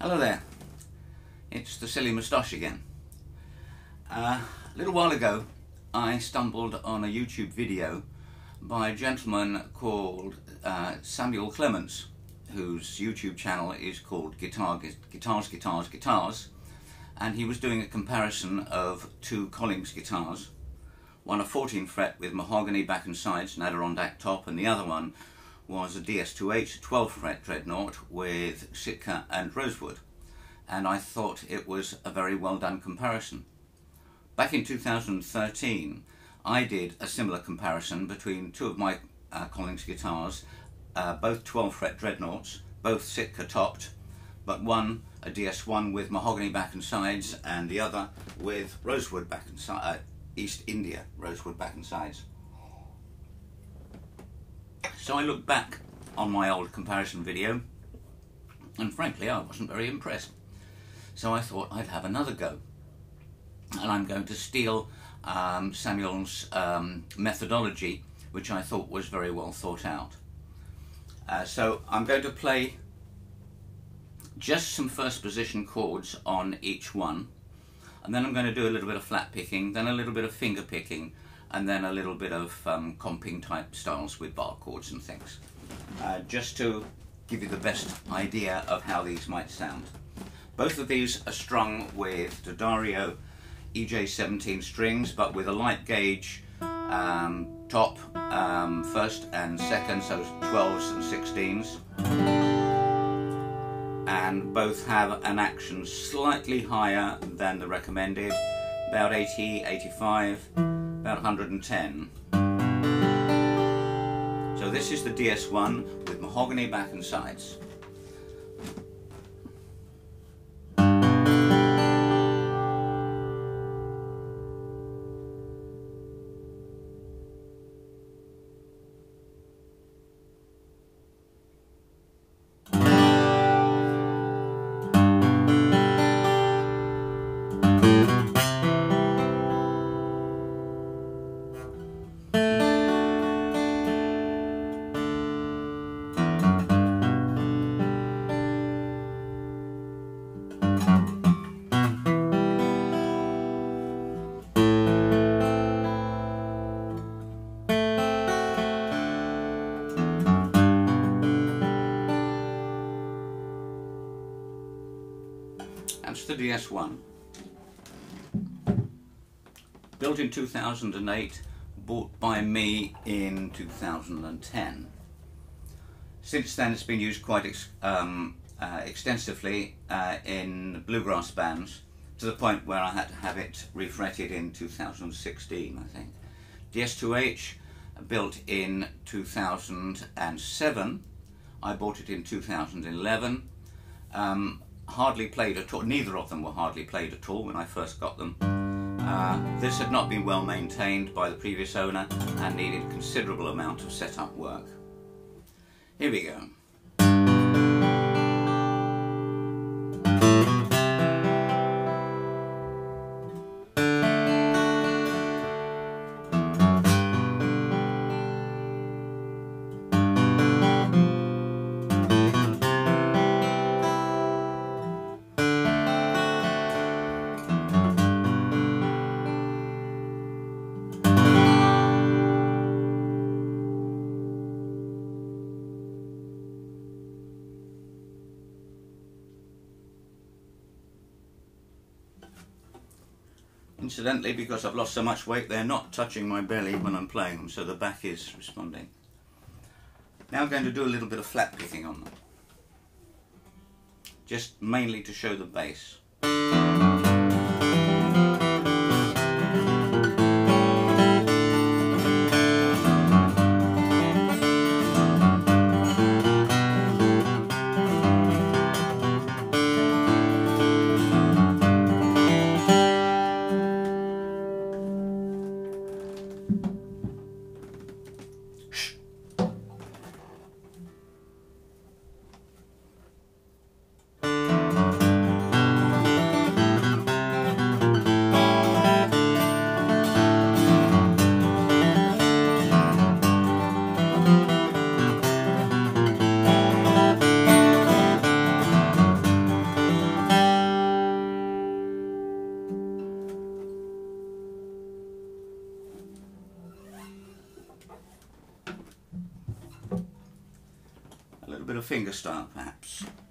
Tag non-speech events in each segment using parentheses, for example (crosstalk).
Hello there, it's the Silly Moustache again. Uh, a little while ago I stumbled on a YouTube video by a gentleman called uh, Samuel Clements whose YouTube channel is called Guitar, Guitars, Guitars, Guitars and he was doing a comparison of two Collings guitars one a 14 fret with mahogany back and sides and Adirondack top and the other one was a DS2H 12 fret dreadnought with Sitka and Rosewood and I thought it was a very well done comparison. Back in 2013 I did a similar comparison between two of my uh, Collings guitars, uh, both 12 fret dreadnoughts, both Sitka topped, but one a DS1 with mahogany back and sides and the other with rosewood back and side, uh, East India rosewood back and sides. So I looked back on my old comparison video and frankly I wasn't very impressed. So I thought I'd have another go. And I'm going to steal um, Samuel's um, methodology which I thought was very well thought out. Uh, so I'm going to play just some first position chords on each one and then I'm going to do a little bit of flat picking, then a little bit of finger picking and then a little bit of um, comping type styles with bar chords and things. Uh, just to give you the best idea of how these might sound. Both of these are strung with D'Addario EJ17 strings but with a light gauge um, top um, first and second, so 12s and 16s. And both have an action slightly higher than the recommended, about 80, 85, about 110. So this is the DS1 with mahogany back and sides. The DS1. Built in 2008, bought by me in 2010. Since then it's been used quite ex um, uh, extensively uh, in bluegrass bands to the point where I had to have it refretted in 2016 I think. DS2H built in 2007, I bought it in 2011. Um, hardly played at all. Neither of them were hardly played at all when I first got them. Uh, this had not been well maintained by the previous owner and needed considerable amount of setup work. Here we go. Incidentally, because I've lost so much weight, they're not touching my belly when I'm playing them, so the back is responding. Now I'm going to do a little bit of flat picking on them. Just mainly to show the bass. Bit of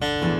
fingerstyle perhaps.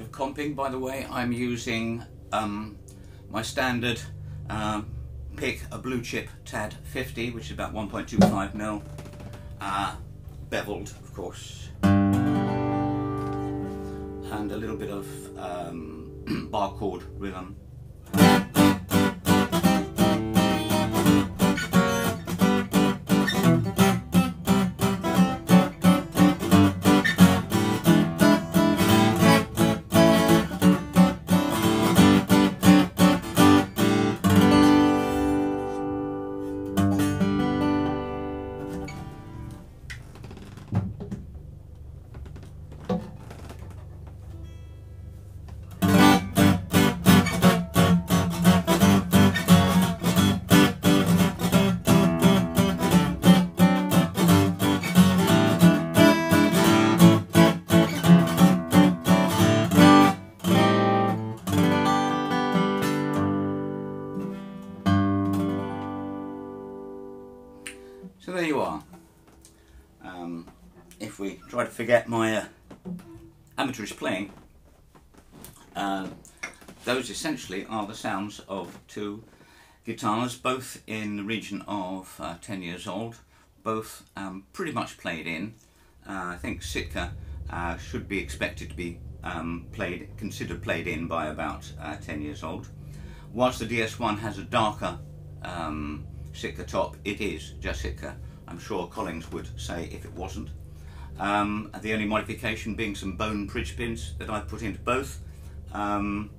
Bit of comping, by the way. I'm using um, my standard uh, pick, a blue chip TAD 50, which is about 1.25 mil, uh, beveled, of course, and a little bit of um, (clears throat) bar chord rhythm. So there you are. Um, if we try to forget my uh, amateurish playing, uh, those essentially are the sounds of two guitars, both in the region of uh, 10 years old, both um, pretty much played in. Uh, I think Sitka uh, should be expected to be um, played, considered played in by about uh, 10 years old. Whilst the DS1 has a darker um, Sitka top, it is just Sitka. I'm sure Collings would say if it wasn't. Um, the only modification being some bone bridge pins that I've put into both um,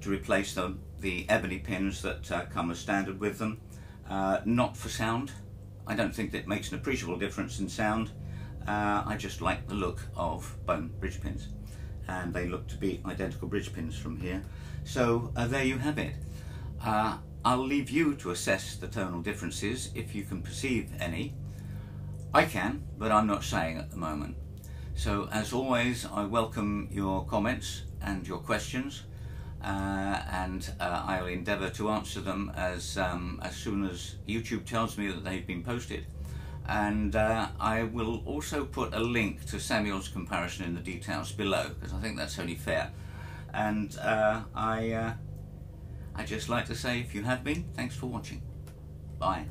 to replace the, the ebony pins that uh, come as standard with them. Uh, not for sound. I don't think that makes an appreciable difference in sound. Uh, I just like the look of bone bridge pins and they look to be identical bridge pins from here. So uh, there you have it. Uh, I'll leave you to assess the tonal differences if you can perceive any. I can, but I'm not saying at the moment. So as always, I welcome your comments and your questions, uh, and uh, I'll endeavour to answer them as um, as soon as YouTube tells me that they've been posted. And uh, I will also put a link to Samuel's comparison in the details below, because I think that's only fair. And uh, I, uh, I just like to say, if you have been, thanks for watching. Bye.